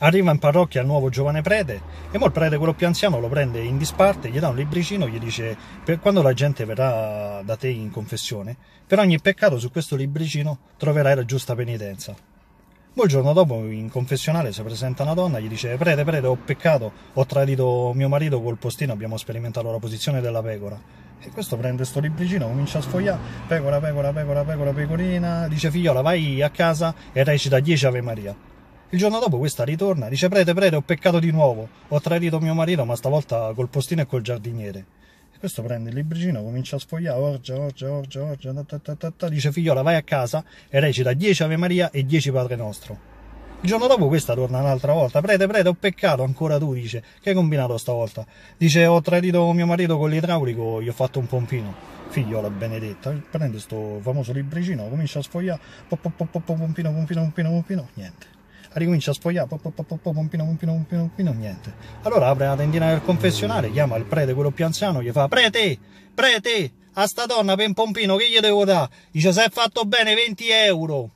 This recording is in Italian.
Arriva in parrocchia il nuovo giovane prete e mo il prete, quello più anziano, lo prende in disparte, gli dà un libricino, gli dice per quando la gente verrà da te in confessione, per ogni peccato su questo libricino troverai la giusta penitenza. Poi il giorno dopo in confessionale si presenta una donna, gli dice prete, prete, ho peccato, ho tradito mio marito col postino, abbiamo sperimentato la posizione della pecora. E questo prende sto libricino, comincia a sfogliare, pecora, pecora, pecora, pecora, pecorina, dice figliola vai a casa e recita 10 Ave Maria. Il giorno dopo questa ritorna, dice prete, prete, ho peccato di nuovo, ho tradito mio marito, ma stavolta col postino e col giardiniere. E questo prende il libricino, comincia a sfogliare, orgia, orgia, orgia, orgia, ta, ta, ta, ta, dice figliola vai a casa e recita 10 Ave Maria e 10 Padre Nostro. Il giorno dopo questa torna un'altra volta, prete, prete, ho peccato, ancora tu, dice, che hai combinato stavolta? Dice, ho tradito mio marito con l'idraulico, gli ho fatto un pompino. Figliola benedetta, prende questo famoso libricino, comincia a sfogliare, po, pompino, pompino, pompino, pompino, niente ricomincia a sfogliare, po, po, po, po, pompino, pompino, pompino, pompino, niente. Allora apre la tendina del confessionale, chiama il prete, quello più anziano, gli fa, prete, prete, a sta donna per un pompino che gli devo dare? Dice, se è fatto bene 20 euro.